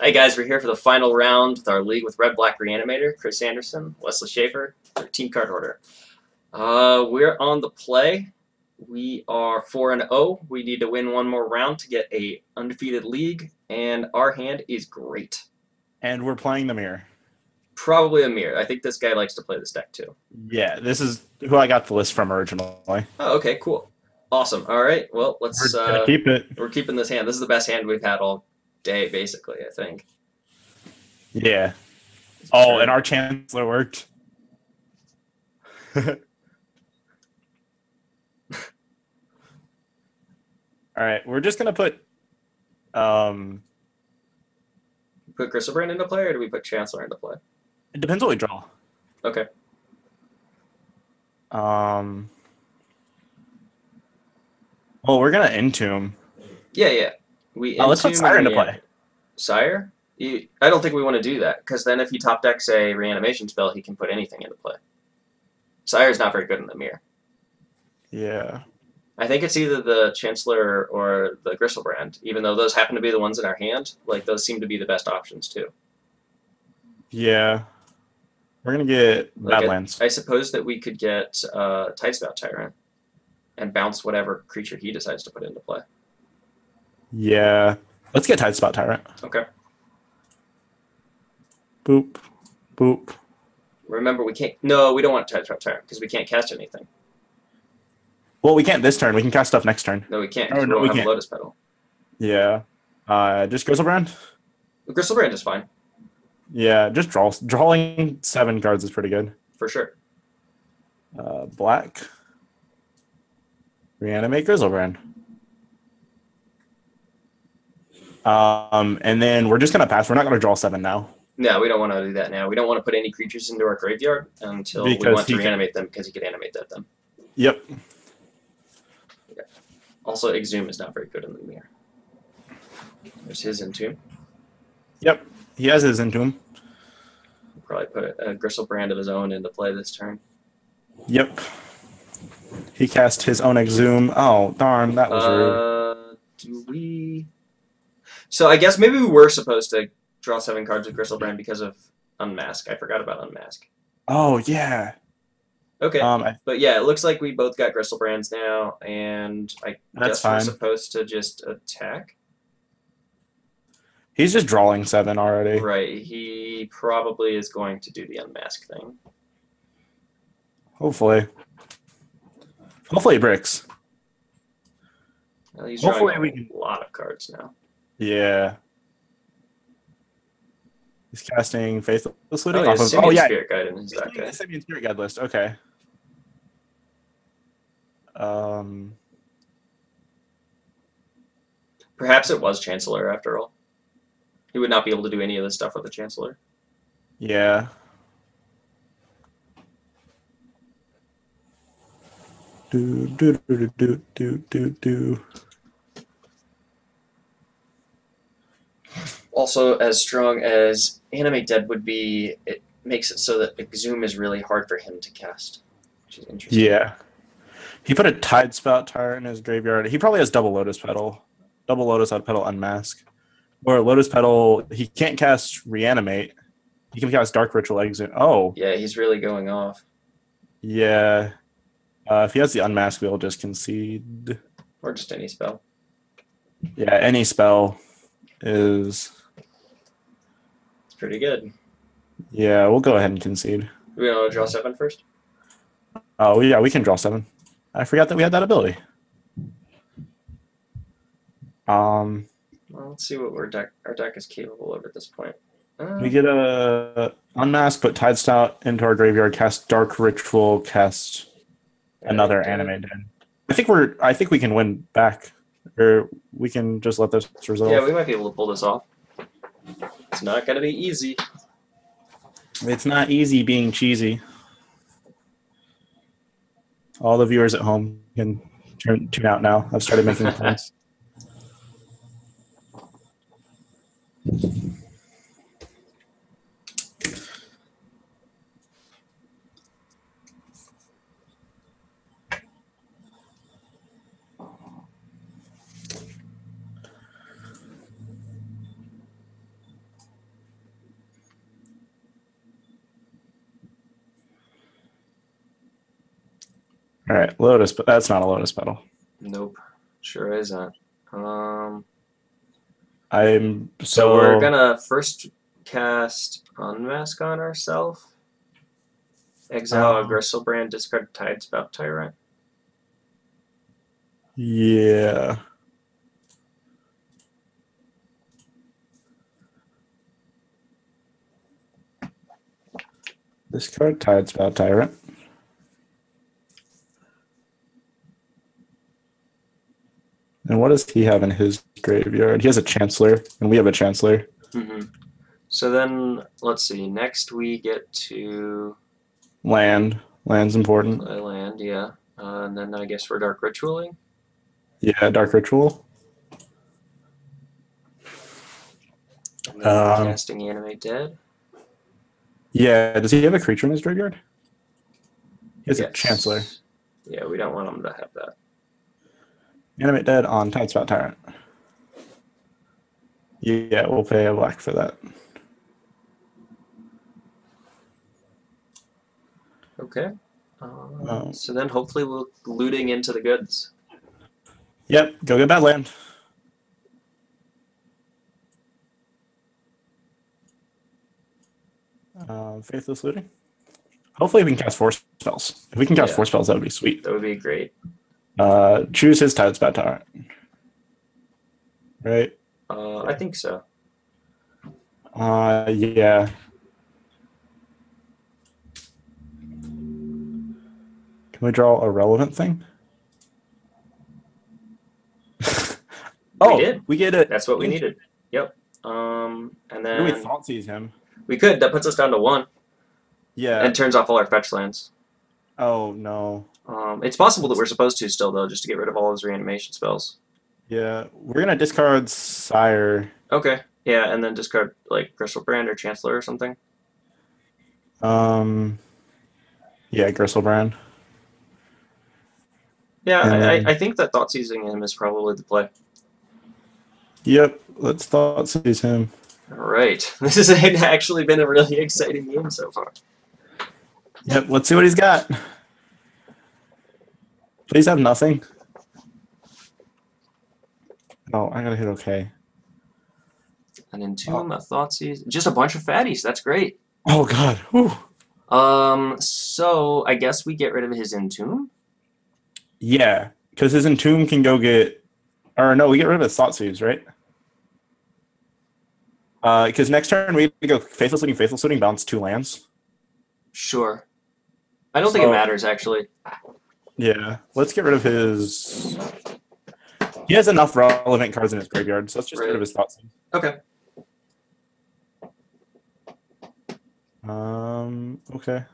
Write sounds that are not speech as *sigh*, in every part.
Hey guys, we're here for the final round with our league with Red Black Reanimator, Chris Anderson, Wesley Shafer, our team Cardhoarder. Uh, we're on the play. We are 4 and 0. We need to win one more round to get a undefeated league, and our hand is great. And we're playing the mirror. Probably a mirror. I think this guy likes to play this deck too. Yeah, this is who I got the list from originally. Oh, okay, cool. Awesome. All right. Well, let's We're uh, keep it. we're keeping this hand. This is the best hand we've had all day, basically. I think. Yeah. Oh, and our chancellor worked. *laughs* All right, we're just gonna put. Um, put Griselbrand into play, or do we put Chancellor into play? it depends what we draw. Okay. Um. Well, we're gonna entomb. Yeah, yeah. We Oh, let's put Sire into play. Sire? You, I don't think we want to do that because then if he top decks a reanimation spell, he can put anything into play. Sire's not very good in the mirror. Yeah. I think it's either the Chancellor or the Griselbrand, even though those happen to be the ones in our hand. Like those seem to be the best options too. Yeah. We're gonna get Like, Badlands. I suppose that we could get uh, Tidespout Tyrant and bounce whatever creature he decides to put into play. Yeah. Let's get Tide Spout Tyrant. Okay. Boop. Boop. Remember, we can't. No, we don't want Tide Spout Tyrant because we can't cast anything. Well, we can't this turn. We can cast stuff next turn. No, we can't. Oh, 'cause we no, don't we have can't. a Lotus Petal. Yeah. Uh, just Griselbrand? Griselbrand is fine Yeah, just draw. Drawing seven cards is pretty good. for sure. Uh, black. Reanimate Griselbrand. Um, and then we're just gonna pass. We're not gonna draw seven now. No, we don't want to do that now. We don't want to put any creatures into our graveyard until we want to he can- reanimate them because he can animate that them. Yep. Also, Exhume is not very good in the mirror. There's his Entomb. Yep. He has his. We'll probably put a, Griselbrand of his own into play this turn. Yep. He cast his own Exhume. Oh darn, that was rude. Uh, do we? So I guess maybe we were supposed to draw seven cards with Griselbrand because of Unmask. I forgot about Unmask. Oh yeah. Okay, Um, I- but yeah, it looks like we both got Griselbrands now, and I That's guess fine. we're supposed to just attack. he's just drawing seven already. Right. He probably is going to do the unmask thing. Hopefully. Hopefully it bricks. Well, Hopefully we a can- lot of cards now. Yeah. He's casting Faithless Oh, he has off of. Oh yeah, Spirit Guide in his he's deck. playing eh? Simian Spirit Guide list. Okay. Um. Perhaps it was Chancellor after all. He would not be able to do any of this stuff with the Chancellor. Yeah. Do do do do do do do. Also, as strong as Animate Dead would be, it makes it so that Exhume is really hard for him to cast, which is interesting. Yeah. He put a Tide Spout Tyrant in his graveyard. He probably has double Lotus Petal. Double Lotus out Petal Unmask. Or Lotus Petal, he can't cast Reanimate. He can cast Dark Ritual Exit. Oh, Yeah, he's really going off. yeah. Uh, if he has the Unmask, we'll just concede. Or just any spell. Yeah, any spell is. Pretty good. Yeah, we'll go ahead and concede. We want to draw seven first? Oh, yeah, we can draw seven. I forgot that we had that ability. Um, Well, let's see what our deck our deck is capable of at this point. Uh, we get a unmask, put Tide Spout into our graveyard, cast Dark Ritual, cast another animated. I think we're. I think we can win back, or we can just let this resolve. Yeah, we might be able to pull this off. It's not going to be easy. It's not easy being cheesy. All the viewers at home can turn, tune out now. I've started making *laughs* plans. All right, Lotus, but that's not a Lotus Petal. Nope, sure isn't. Um, I'm so, so we're gonna first cast Unmask on ourselves. Exile Um, Griselbrand, discard Tide Spout Tyrant. Yeah. Discard Tide Spout Tyrant. And what does he have in his graveyard? He has a Chancellor, and we have a Chancellor. hmm So then, let's see. Next, we get to Land. Land's important. uh, land, yeah. Uh, and then I guess we're Dark Ritualing. Yeah, Dark Ritual. And Um, casting Animate Dead. Yeah, does he have a creature in his graveyard? He has a Chancellor. Yeah, we don't want him to have that. Animate Dead on Tide Spout Tyrant. Yeah, we'll pay a black for that. Okay. Uh, Oh. So then hopefully we'll looting into the goods. Yep, go get Badland. Uh, Faithless Looting. Hopefully we can cast four spells. If we can cast Yeah. four spells, that would be sweet. That would be great. Uh, choose his Tide Spout Tyrant. Right? Uh, I think so. Uh, yeah. Can we draw a relevant thing? *laughs* oh, we did. we get it. That's what we needed. Yep. Um, and Maybe we then Thoughtseize him. we could. That puts us down to one Yeah. and turns off all our fetch lands. oh no. Um, it's possible that we're supposed to still though, just to get rid of all those reanimation spells. Yeah, we're gonna discard Sire. Okay. Yeah, and then discard like Griselbrand or Chancellor or something. Um. Yeah, Griselbrand. Yeah, I, then- I, I think that thought seizing him is probably the play. Yep. Let's Thoughtseize him. All right. *laughs* This has actually been a really exciting game so far. Yep. Let's see what he's got. Please have nothing. Oh, I gotta hit okay. An Entomb, a Thoughtseize, just a bunch of fatties. That's great. Oh God. Whew. Um, so I guess we get rid of his Entomb. Yeah, because his entomb can go get, or no, we get rid of his Thoughtseize, right? Because next turn we go faithless looting, faithless looting, bounce two lands. Sure. I don't think it matters actually. Yeah, let's get rid of his. He has enough relevant cards in his graveyard, so let's just get rid of his thoughts. Okay. Um. Okay.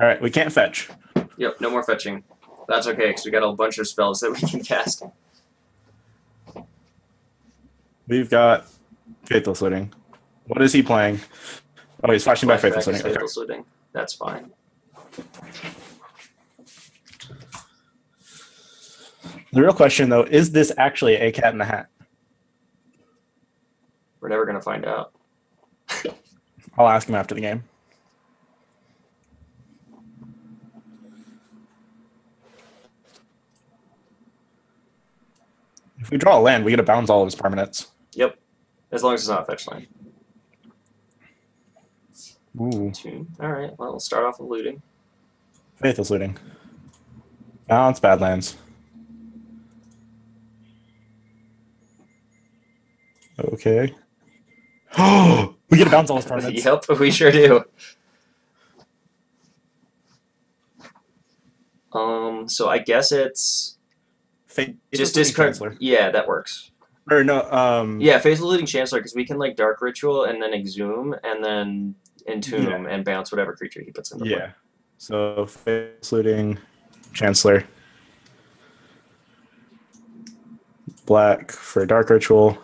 All right, we can't fetch. Yep. No more fetching. That's okay because we got a bunch of spells that *laughs* we can cast. We've got faithless looting. What is he playing? Oh, he's flashing by faithless looting. Okay. Looting. That's fine. The real question, though, is this actually a cat in the hat? We're never gonna find out. I'll ask him after the game. If we draw a land, we get to bounce all of his permanents. Yep. As long as it's not a fetch line. Ooh. Two. All right. Well, we'll start off with looting. Faithless looting. Bounce Badlands. Okay. Oh, *gasps* we get a bounce all permanents. *laughs* yep, we sure do. Um. So I guess it's Fa- just discard. Chancellor. Yeah, that works. Or no, um, Yeah, Faithful Looting Chancellor because we can like Dark Ritual and then Exhume and then Entomb and bounce whatever creature he puts in the play. Yeah. So Faithless Looting Chancellor. Black for Dark Ritual.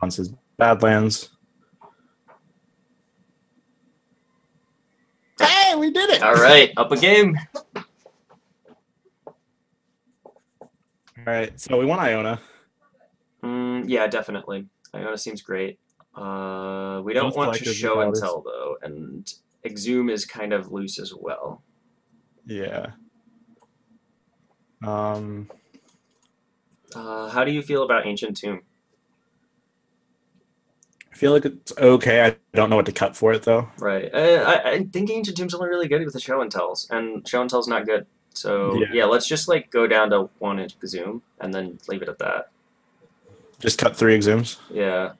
Bounces Badlands. Hey, we did it! All right, up a game. All right, so we want Iona. Mm, yeah, definitely. Iona seems great. Uh, we don't Both want to show and and tell though, and Exhume is kind of loose as well. Yeah. Um, Uh, how do you feel about Ancient Tomb? I feel like it's okay. I don't know what to cut for it though. Right. I, I, think Ancient Tomb's only really good with the show and tells, and show and tell's not good. So Yeah. yeah. let's just like go down to one inch zoom and then leave it at that. Just cut three exhumes. Yeah.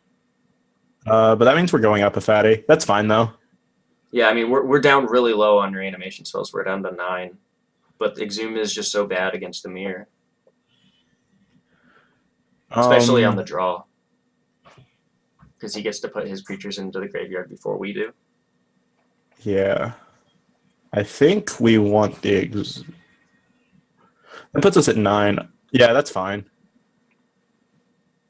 Uh, but that means we're going up a fatty. That's fine though. Yeah, I mean we're we're down really low on reanimation spells. We're down to nine, but Exhume is just so bad against the mirror, especially on Um, the draw, because he gets to put his creatures into the graveyard before we do. Yeah. I think we want the ex- That puts us at nine. Yeah, that's fine.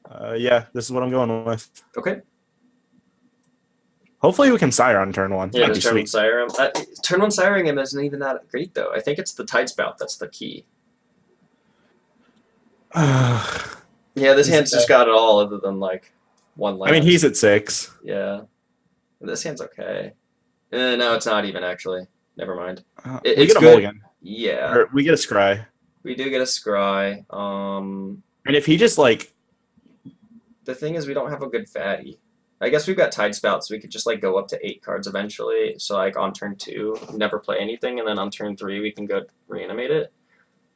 Uh, yeah, this is what I'm going with. Okay. Hopefully we can sire on turn one. Yeah, turn one sweet. Siren. Uh, turn one Siren him isn't even that great though. I think it's the Tide Spout that's the key. *sighs* Yeah, this hand's just got it all other than like one land. mean, he's at six. yeah. This hand's okay. Uh, no, it's not even actually. Never mind. Uh, It- we it's get a good. mulligan. Yeah, Or we get a scry. we do get a scry. Um, And if he just like, the thing is, we don't have a good fatty. I guess we've got Tide Spout, so we could just like go up to eight cards eventually. So like on turn two, never play anything, and then on turn three, we can go reanimate it.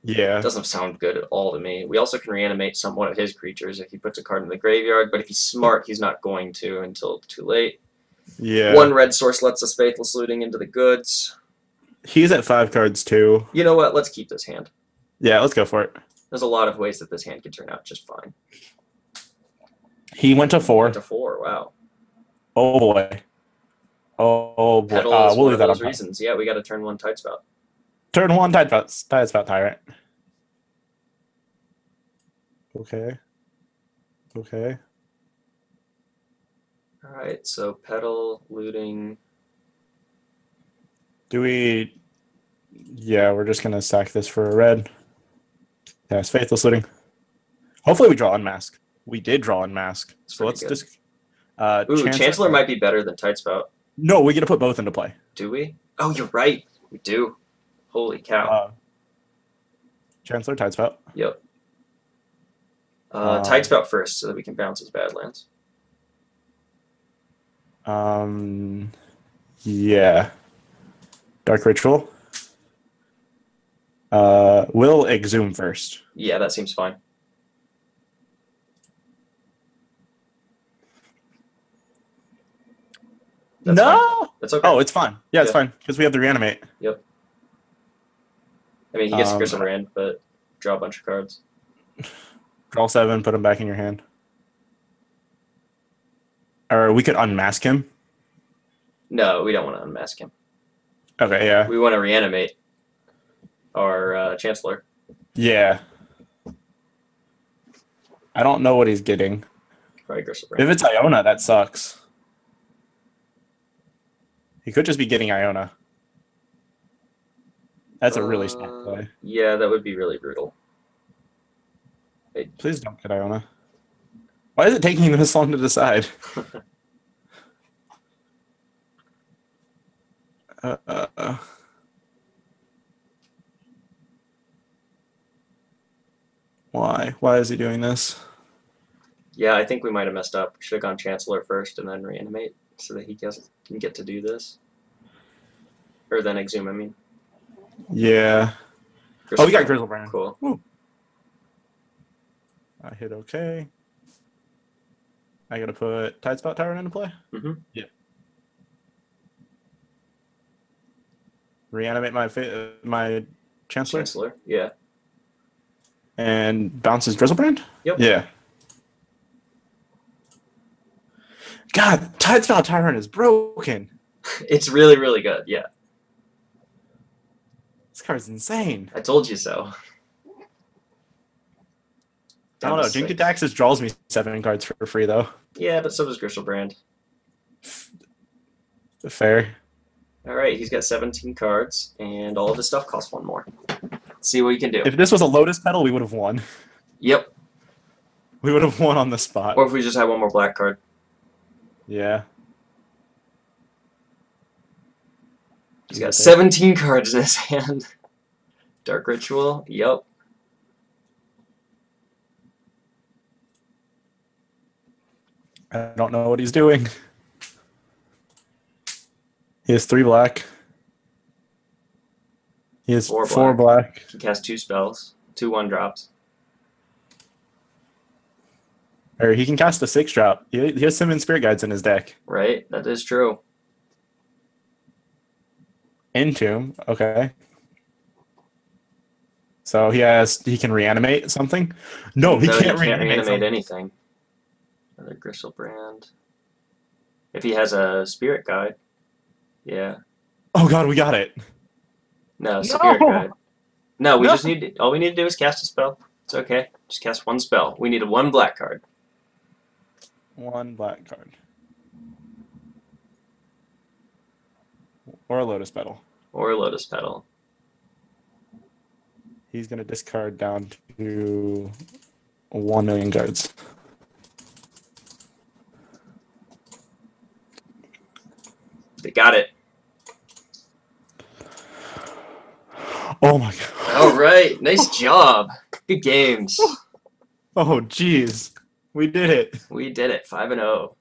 Yeah, Doesn't sound good at all to me. We also can reanimate some one of his creatures if he puts a card in the graveyard, but if he's smart, he's not going to until too late. yeah. One red source lets us faithless looting into the goods. He's at five cards too. You know what? Let's keep this hand. Yeah, let's go for it. There's a lot of ways that this hand could turn out just fine. He went to four. Went to four. Wow. Oh boy. Oh, boy. Uh, we'll leave that those on. reasons. Yeah, we got to turn one tide spout. Turn one, tide spout, tide spout tyrant. Okay. Okay. All right. So pedal looting. Do we? Yeah, we're just gonna sack this for a red. Yeah, it's faithless looting. Hopefully, we draw unmask. We did draw unmask, It's so let's good. just. Uh, Ooh, Chancellor, might be better than tide spout. No, we get to put both into play. Do we? Oh, you're right. We do. Holy cow. Uh, Chancellor, tide spout. yep. Uh, uh, tide spout first, so that we can bounce his badlands. Um, yeah. Dark ritual. Uh, we'll exhume first. Yeah, that seems fine. That's no. That's okay. Oh, it's fine. Yeah, it's Yeah. fine because we have the reanimate. I mean, he gets um, Griselbrand, but draw a bunch of cards. *laughs* Draw seven, put them back in your hand. Or we could unmask him. No, we don't want to unmask him. Okay, yeah. We want to reanimate our uh, Chancellor. Yeah. I don't know what he's getting. Probably Griselbrand. If it's Iona, that sucks. He could just be getting Iona. That's a really smart Uh, play. Yeah, that would be really brutal. Please don't get Iona. Why is it taking this long to decide? Uh, *laughs* uh. Why? Why is he doing this? Yeah, I think we might have messed up. Should have gone Chancellor first and then reanimate so that he gets, can get to do this. Or then exhume, I mean. Yeah. Oh, we got Rand. Griselbrand. Cool. I hit okay. I gotta put Tide Spout Tyrant into play. Mhm. Yeah. Reanimate my fa- my Chancellor Chancellor. Yeah. and bounces Griselbrand. Yep. Yeah. God, Tide Spout Tyrant is broken. *laughs* It's really, really good. Yeah. This card's insane. I told you so. I don't know. Six. Jin-Gitaxias draws me seven cards for free though. Yeah, but so does Griselbrand. Fair. All right, he's got 17 cards, and all of his stuff costs one more. Let's see what he can do. If this was a Lotus Petal, we would have won. Yep. We would have won on the spot. Or if we just had one more black card. Yeah. He's got 17 cards in his *laughs* hand. Dark Ritual, yep. I don't know what he's doing. He has three black. He has Four four, black. He casts two spells, two one drops. Or he can cast a six drop. He, he has Simian Spirit Guides in his deck. Right, that is true. Entomb, okay. So he has he can reanimate something. No, he No, can't, he can't reanimate, reanimate something. anything. Another Griselbrand. If he has a Spirit Guide, yeah. Oh god, we got it. No, Spirit No! Guide. No, we No! just need to, all we need to do is cast a spell. It's okay. Just cast one spell. We need a one black card. One black card. Or a Lotus Petal. Or a Lotus Petal. He's gonna discard down to one million cards. They got it. Oh my god. All right. Nice job. Good games. *laughs* Oh jeez. We did it. We did it. 5 and oh. 0.